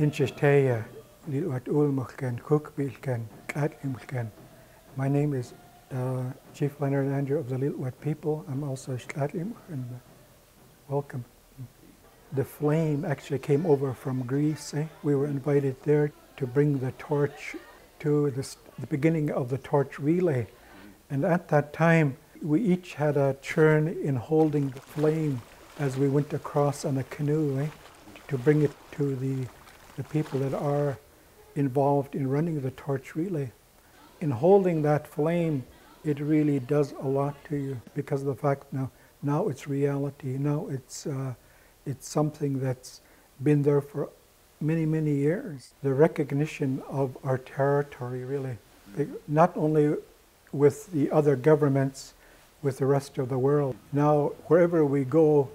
Inchesteya, Lil'wat Ulmukhkan, Kukbilkan, Katlimkan. My name is uh, Chief Leonard Andrew of the Lil'wat people. I'm also and welcome. The flame actually came over from Greece. Eh? We were invited there to bring the torch to the, the beginning of the torch relay. And at that time, we each had a turn in holding the flame as we went across on a canoe eh? to bring it to the, the people that are involved in running the torch relay. In holding that flame, it really does a lot to you because of the fact now, now it's reality. Now it's, uh, it's something that's been there for many, many years. The recognition of our territory, really, not only with the other governments, with the rest of the world. Now, wherever we go,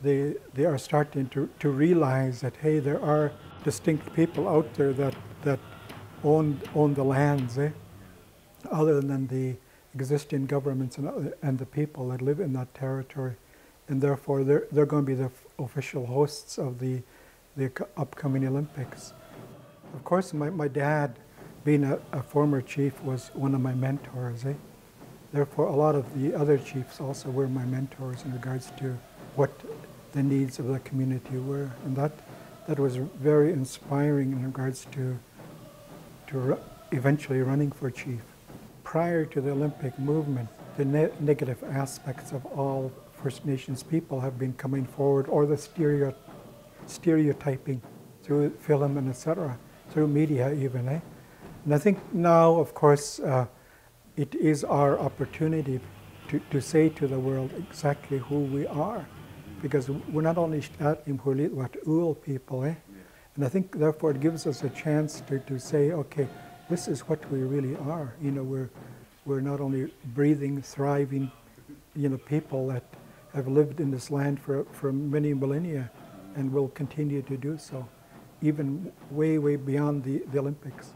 they, they are starting to, to realize that, hey, there are distinct people out there that, that own, own the lands, eh? other than the existing governments and, and the people that live in that territory. And therefore, they're, they're going to be the official hosts of the, the upcoming Olympics. Of course, my, my dad, being a, a former chief, was one of my mentors. Eh? Therefore, a lot of the other chiefs also were my mentors in regards to what the needs of the community were. And that, that was very inspiring in regards to, to eventually running for chief. Prior to the Olympic movement, the ne negative aspects of all First Nations people have been coming forward, or the stereo stereotyping through film and etc., through media even. Eh? And I think now, of course, uh, it is our opportunity to, to say to the world exactly who we are. Because we're not only what Ul people, eh? And I think therefore it gives us a chance to, to say, okay, this is what we really are. You know, we're, we're not only breathing, thriving, you know, people that have lived in this land for, for many millennia and will continue to do so, even way, way beyond the, the Olympics.